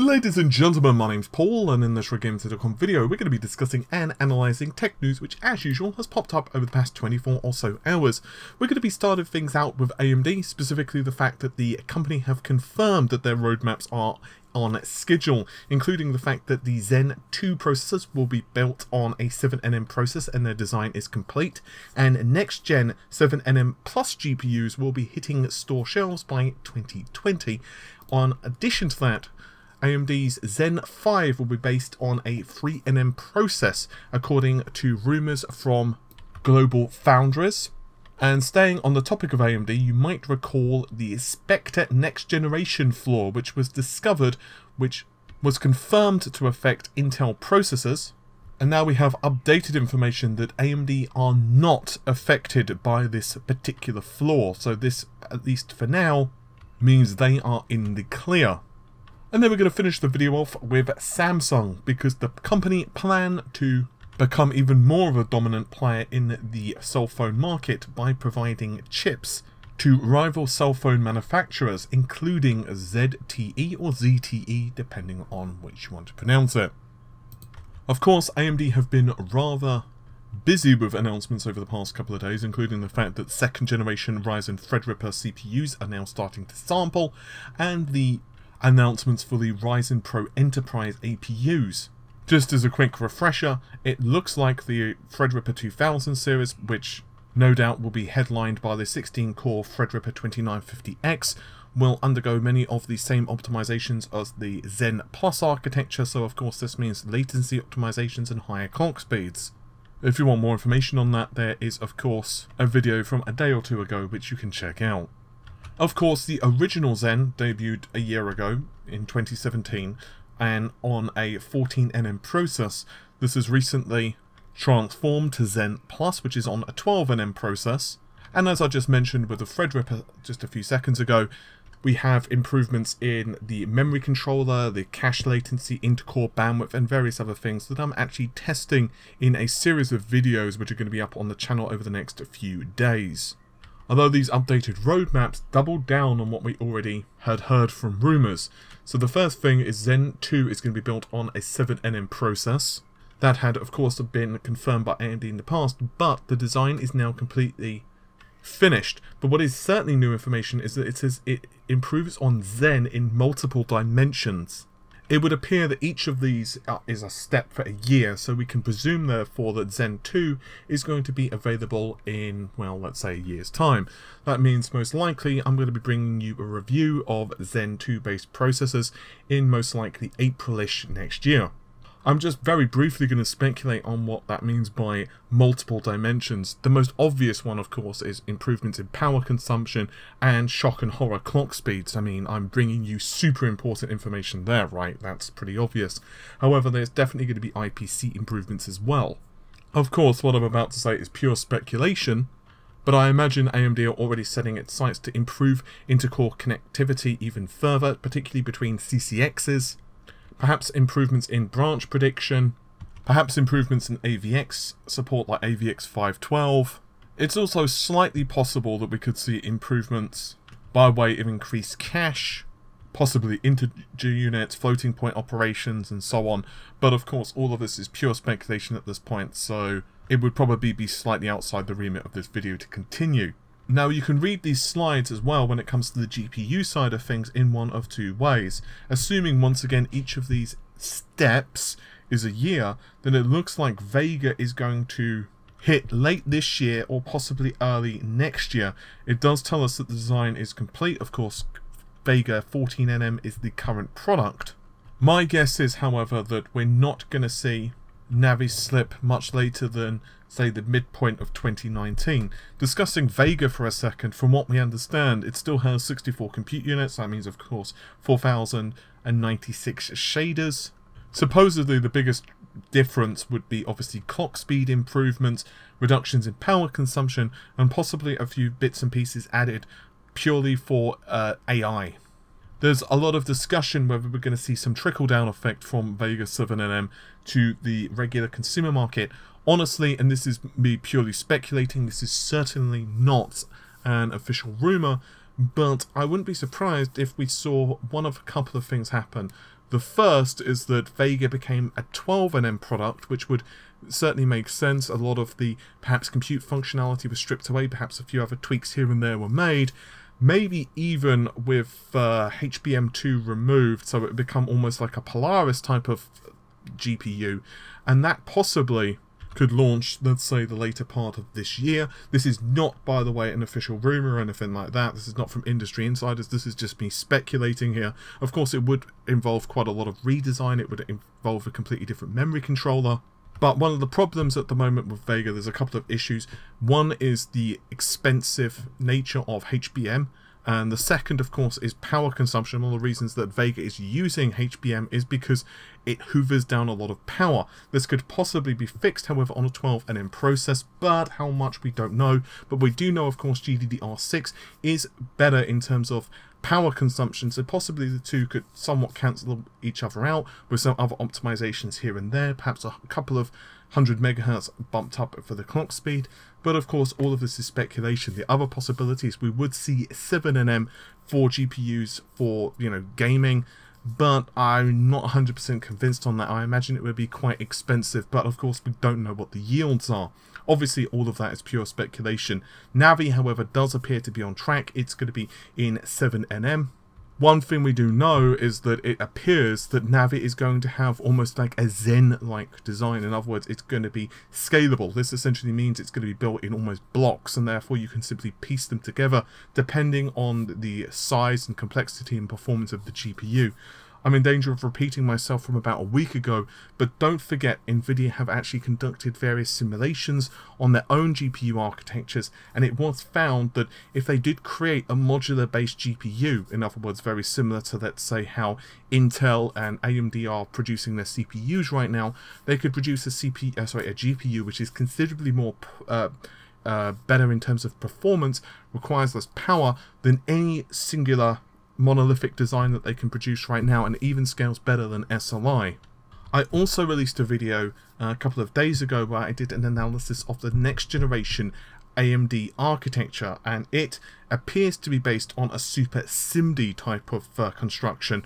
Ladies and gentlemen, my name's Paul, and in this RedGamingTech video, we're going to be discussing and analysing tech news, which, as usual, has popped up over the past 24 or so hours. We're going to be starting things out with AMD, specifically the fact that the company have confirmed that their roadmaps are on schedule, including the fact that the Zen 2 processors will be built on a 7nm process and their design is complete, and next-gen 7nm plus GPUs will be hitting store shelves by 2020. On addition to that, AMD's Zen 5 will be based on a 3nm process, according to rumours from Global Foundries. And staying on the topic of AMD, you might recall the Spectre Next Generation flaw, which was discovered, which was confirmed to affect Intel processors. And now we have updated information that AMD are not affected by this particular flaw. So this, at least for now, means they are in the clear. And then we're going to finish the video off with Samsung because the company plan to become even more of a dominant player in the cell phone market by providing chips to rival cell phone manufacturers including ZTE or ZTE depending on which you want to pronounce it. Of course AMD have been rather busy with announcements over the past couple of days, including the fact that second generation Ryzen Threadripper CPUs are now starting to sample, and the announcements for the Ryzen Pro Enterprise APUs. Just as a quick refresher, it looks like the Threadripper 2000 series, which no doubt will be headlined by the 16-core Threadripper 2950X, will undergo many of the same optimizations as the Zen Plus architecture, so of course this means latency optimizations and higher clock speeds. If you want more information on that, there is of course a video from a day or two ago which you can check out. Of course, the original Zen debuted a year ago in 2017 and on a 14nm process. This has recently transformed to Zen Plus, which is on a 12nm process. And as I just mentioned with the Threadripper just a few seconds ago, we have improvements in the memory controller, the cache latency, intercore bandwidth, and various other things that I'm actually testing in a series of videos which are going to be up on the channel over the next few days although these updated roadmaps doubled down on what we already had heard from rumours. So the first thing is Zen 2 is going to be built on a 7nm process. That had of course been confirmed by AMD in the past, but the design is now completely finished. But what is certainly new information is that it says it improves on Zen in multiple dimensions. It would appear that each of these uh, is a step for a year, so we can presume therefore that Zen 2 is going to be available in, well, let's say a year's time. That means most likely I'm going to be bringing you a review of Zen 2 based processors in most likely Aprilish next year. I'm just very briefly going to speculate on what that means by multiple dimensions. The most obvious one, of course, is improvements in power consumption and shock and horror clock speeds. I mean, I'm bringing you super important information there, right? That's pretty obvious. However, there's definitely going to be IPC improvements as well. Of course, what I'm about to say is pure speculation, but I imagine AMD are already setting its sights to improve intercore connectivity even further, particularly between CCXs, perhaps improvements in branch prediction, perhaps improvements in AVX support like AVX 512. It's also slightly possible that we could see improvements by way of increased cache, possibly integer units, floating point operations, and so on. But of course, all of this is pure speculation at this point, so it would probably be slightly outside the remit of this video to continue. Now you can read these slides as well when it comes to the GPU side of things in one of two ways. Assuming once again each of these steps is a year, then it looks like Vega is going to hit late this year or possibly early next year. It does tell us that the design is complete. Of course, Vega 14nm is the current product. My guess is, however, that we're not going to see Navi slip much later than say the midpoint of 2019. Discussing Vega for a second, from what we understand, it still has 64 compute units, that means of course 4096 shaders. Supposedly the biggest difference would be obviously clock speed improvements, reductions in power consumption, and possibly a few bits and pieces added purely for uh, AI. There's a lot of discussion whether we're going to see some trickle-down effect from Vega 7nm to the regular consumer market, Honestly, and this is me purely speculating, this is certainly not an official rumour, but I wouldn't be surprised if we saw one of a couple of things happen. The first is that Vega became a 12nm product, which would certainly make sense. A lot of the perhaps compute functionality was stripped away, perhaps a few other tweaks here and there were made. Maybe even with uh, HBM2 removed, so it would become almost like a Polaris type of GPU, and that possibly could launch, let's say, the later part of this year. This is not, by the way, an official rumor or anything like that. This is not from industry insiders. This is just me speculating here. Of course, it would involve quite a lot of redesign. It would involve a completely different memory controller. But one of the problems at the moment with Vega, there's a couple of issues. One is the expensive nature of HBM. And the second, of course, is power consumption. One of the reasons that Vega is using HBM is because it hoovers down a lot of power. This could possibly be fixed, however, on a 12nm process, but how much we don't know. But we do know, of course, GDDR6 is better in terms of power consumption, so possibly the two could somewhat cancel each other out with some other optimizations here and there, perhaps a couple of 100 megahertz bumped up for the clock speed. But of course, all of this is speculation. The other possibilities, we would see 7nm for GPUs for, you know, gaming, but I'm not 100% convinced on that. I imagine it would be quite expensive, but of course we don't know what the yields are. Obviously, all of that is pure speculation. Navi, however, does appear to be on track. It's going to be in 7nm. One thing we do know is that it appears that Navi is going to have almost like a Zen-like design. In other words, it's going to be scalable. This essentially means it's going to be built in almost blocks, and therefore you can simply piece them together depending on the size and complexity and performance of the GPU. I'm in danger of repeating myself from about a week ago, but don't forget Nvidia have actually conducted various simulations on their own GPU architectures, and it was found that if they did create a modular based GPU, in other words, very similar to let's say how Intel and AMD are producing their CPUs right now, they could produce a CPU, uh, sorry, a GPU which is considerably more uh, uh, better in terms of performance, requires less power than any singular monolithic design that they can produce right now and even scales better than SLI. I also released a video uh, a couple of days ago where I did an analysis of the next generation AMD architecture and it appears to be based on a super SIMD type of uh, construction.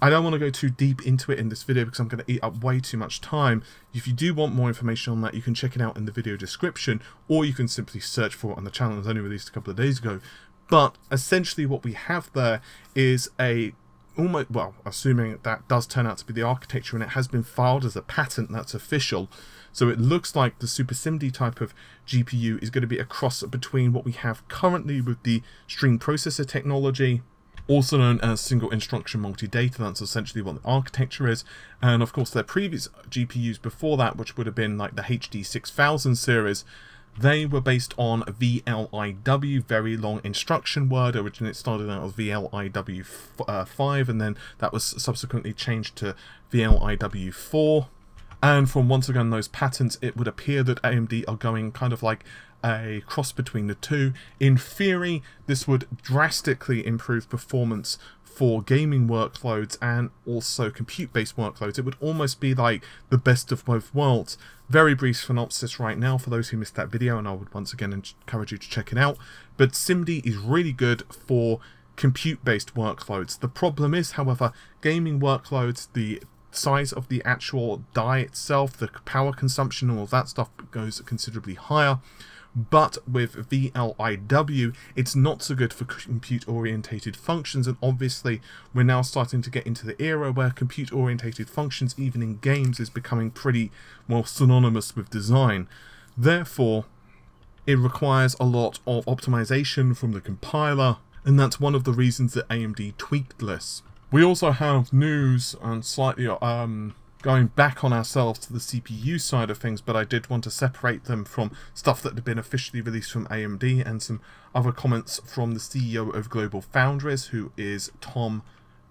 I don't want to go too deep into it in this video because I'm going to eat up way too much time. If you do want more information on that, you can check it out in the video description, or you can simply search for it on the channel. It was only released a couple of days ago. But essentially what we have there is a almost well assuming that does turn out to be the architecture and it has been filed as a patent that's official so it looks like the super SIMD type of GPU is going to be a cross between what we have currently with the stream processor technology also known as single instruction multi-data that's essentially what the architecture is and of course their previous GPUs before that which would have been like the HD 6000 series they were based on VLIW, very long instruction word. Originally it started out as VLIW5 uh, and then that was subsequently changed to VLIW4. And from once again those patents, it would appear that AMD are going kind of like a cross between the two. In theory, this would drastically improve performance for gaming workloads and also compute-based workloads. It would almost be like the best of both worlds. Very brief synopsis right now for those who missed that video, and I would once again encourage you to check it out. But SIMD is really good for compute-based workloads. The problem is, however, gaming workloads, the size of the actual die itself, the power consumption, all that stuff goes considerably higher but with VLIW it's not so good for compute orientated functions and obviously we're now starting to get into the era where compute orientated functions even in games is becoming pretty well synonymous with design therefore it requires a lot of optimization from the compiler and that's one of the reasons that AMD tweaked this. We also have news and slightly um, going back on ourselves to the CPU side of things, but I did want to separate them from stuff that had been officially released from AMD and some other comments from the CEO of Global Foundries, who is Tom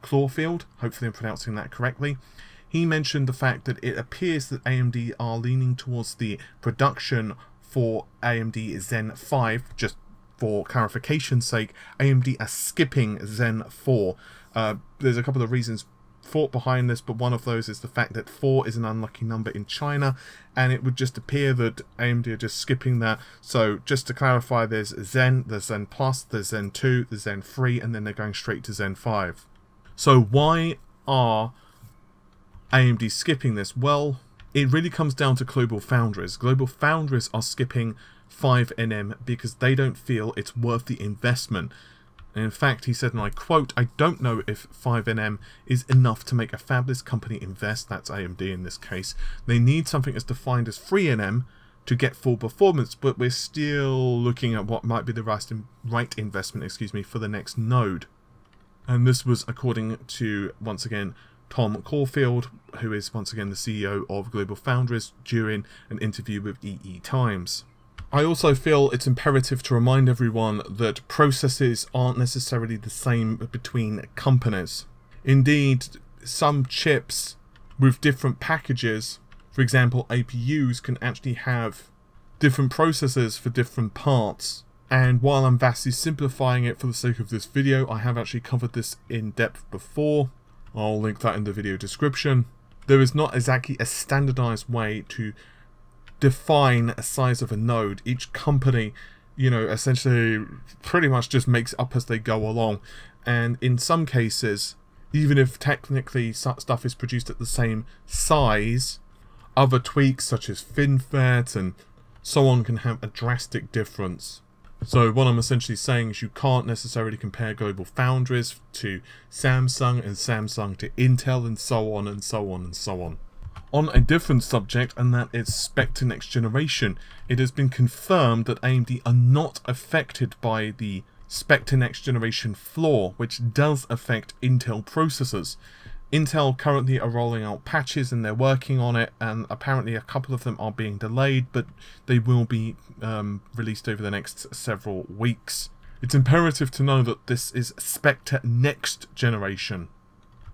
Caulfield. Hopefully I'm pronouncing that correctly. He mentioned the fact that it appears that AMD are leaning towards the production for AMD Zen 5, just for clarification's sake, AMD are skipping Zen 4. Uh, there's a couple of reasons thought behind this, but one of those is the fact that 4 is an unlucky number in China, and it would just appear that AMD are just skipping that. So just to clarify, there's Zen, there's Zen Plus, there's Zen 2, there's Zen 3, and then they're going straight to Zen 5. So why are AMD skipping this? Well, it really comes down to Global Foundries. Global Foundries are skipping 5nm because they don't feel it's worth the investment. And in fact, he said, and I quote, I don't know if 5nm is enough to make a fabless company invest, that's AMD in this case. They need something as defined as 3nm to get full performance, but we're still looking at what might be the right investment, excuse me, for the next node. And this was according to, once again, Tom Caulfield, who is once again the CEO of Global Foundries, during an interview with EE Times. I also feel it's imperative to remind everyone that processes aren't necessarily the same between companies. Indeed, some chips with different packages, for example APUs, can actually have different processors for different parts. And while I'm vastly simplifying it for the sake of this video, I have actually covered this in depth before. I'll link that in the video description. There is not exactly a standardized way to define a size of a node. Each company, you know, essentially pretty much just makes up as they go along. And in some cases, even if technically stuff is produced at the same size, other tweaks such as FinFET and so on can have a drastic difference. So what I'm essentially saying is you can't necessarily compare Global Foundries to Samsung and Samsung to Intel and so on and so on and so on. On a different subject, and that is Spectre Next Generation, it has been confirmed that AMD are not affected by the Spectre Next Generation flaw, which does affect Intel processors. Intel currently are rolling out patches and they're working on it, and apparently a couple of them are being delayed, but they will be um, released over the next several weeks. It's imperative to know that this is Spectre Next Generation.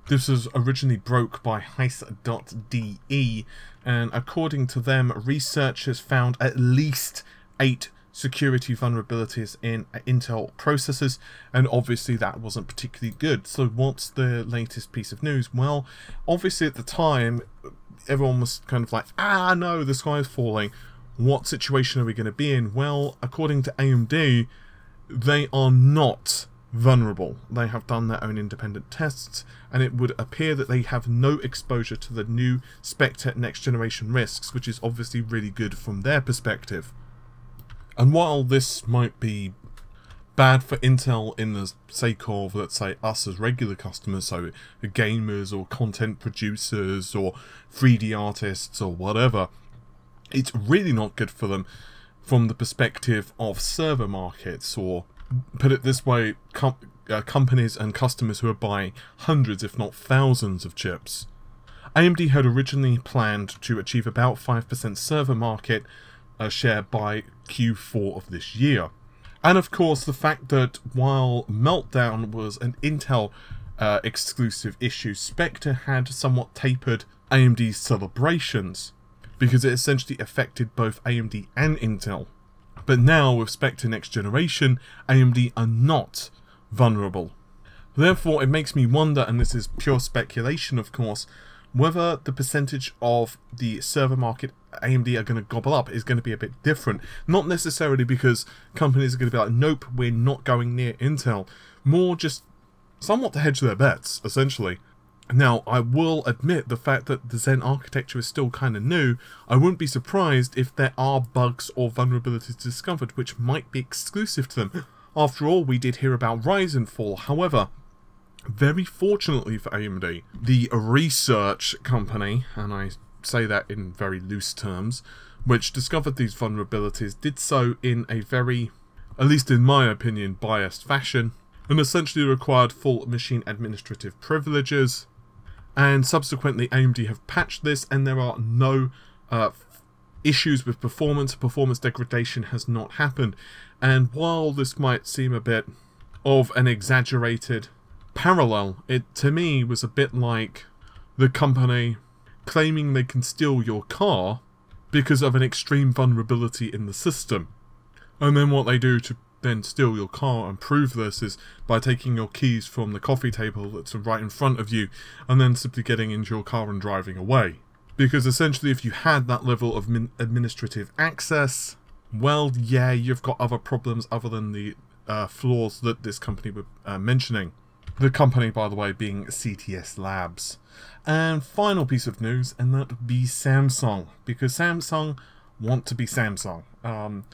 This was originally broke by Heise.de, and according to them, researchers found at least eight security vulnerabilities in Intel processors, and obviously that wasn't particularly good. So what's the latest piece of news? Well, obviously at the time, everyone was kind of like, ah, no, the sky is falling. What situation are we going to be in? Well, according to AMD, they are not vulnerable. They have done their own independent tests, and it would appear that they have no exposure to the new Spectre next generation risks, which is obviously really good from their perspective. And while this might be bad for Intel in the sake of, let's say, us as regular customers, so gamers or content producers or 3D artists or whatever, it's really not good for them from the perspective of server markets or put it this way, com uh, companies and customers who are buying hundreds, if not thousands, of chips. AMD had originally planned to achieve about 5% server market uh, share by Q4 of this year. And of course, the fact that while Meltdown was an Intel uh, exclusive issue, Spectre had somewhat tapered AMD's celebrations because it essentially affected both AMD and Intel. But now, with Spectre Next Generation, AMD are not vulnerable. Therefore, it makes me wonder, and this is pure speculation of course, whether the percentage of the server market AMD are going to gobble up is going to be a bit different. Not necessarily because companies are going to be like, nope, we're not going near Intel. More just somewhat to hedge their bets, essentially. Now, I will admit the fact that the Zen architecture is still kind of new, I wouldn't be surprised if there are bugs or vulnerabilities discovered which might be exclusive to them. After all, we did hear about Ryzenfall, however, very fortunately for AMD, the research company, and I say that in very loose terms, which discovered these vulnerabilities did so in a very, at least in my opinion, biased fashion, and essentially required full machine administrative privileges, and subsequently AMD have patched this and there are no uh, issues with performance, performance degradation has not happened. And while this might seem a bit of an exaggerated parallel, it to me was a bit like the company claiming they can steal your car because of an extreme vulnerability in the system. And then what they do to then steal your car and prove this is by taking your keys from the coffee table that's right in front of you and then simply getting into your car and driving away. Because essentially if you had that level of administrative access, well, yeah, you've got other problems other than the uh, flaws that this company were uh, mentioning. The company, by the way, being CTS Labs. And final piece of news, and that would be Samsung, because Samsung want to be Samsung. Um,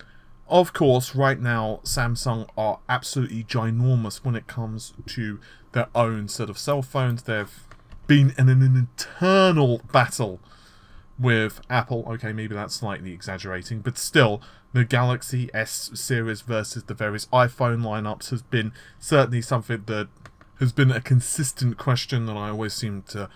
of course, right now, Samsung are absolutely ginormous when it comes to their own set of cell phones. They've been in an internal battle with Apple. Okay, maybe that's slightly exaggerating, but still, the Galaxy S series versus the various iPhone lineups has been certainly something that has been a consistent question that I always seem to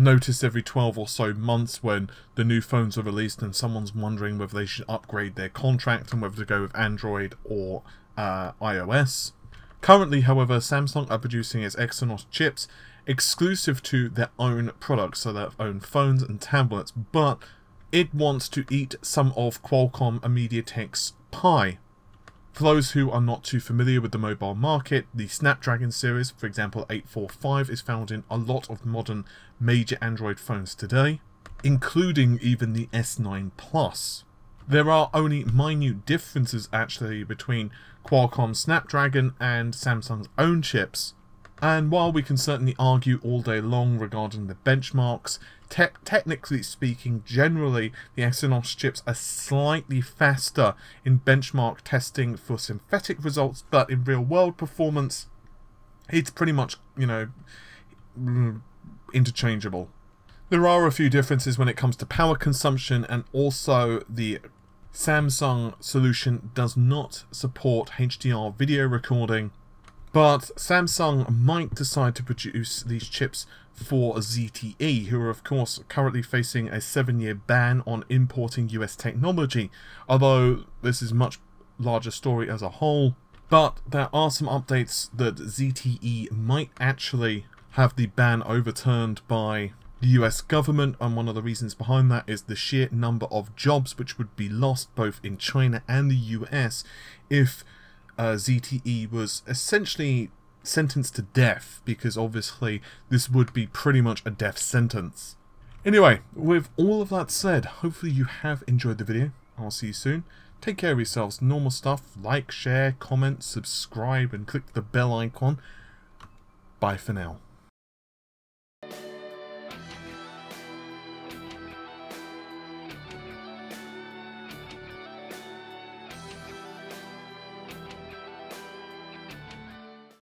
notice every 12 or so months when the new phones are released and someone's wondering whether they should upgrade their contract and whether to go with Android or uh, iOS. Currently, however, Samsung are producing its Exynos chips exclusive to their own products, so their own phones and tablets, but it wants to eat some of Qualcomm and MediaTek's pie. For those who are not too familiar with the mobile market, the Snapdragon series, for example 845, is found in a lot of modern major Android phones today, including even the S9 Plus. There are only minute differences actually between Qualcomm Snapdragon and Samsung's own chips, and while we can certainly argue all day long regarding the benchmarks, te technically speaking, generally the Exynos chips are slightly faster in benchmark testing for synthetic results, but in real world performance, it's pretty much, you know, mm, interchangeable. There are a few differences when it comes to power consumption and also the Samsung solution does not support HDR video recording but Samsung might decide to produce these chips for ZTE, who are of course currently facing a seven-year ban on importing US technology, although this is much larger story as a whole. But there are some updates that ZTE might actually have the ban overturned by the US government, and one of the reasons behind that is the sheer number of jobs which would be lost both in China and the US if uh, ZTE was essentially sentenced to death because obviously this would be pretty much a death sentence. Anyway, with all of that said, hopefully you have enjoyed the video. I'll see you soon. Take care of yourselves. Normal stuff. Like, share, comment, subscribe, and click the bell icon. Bye for now.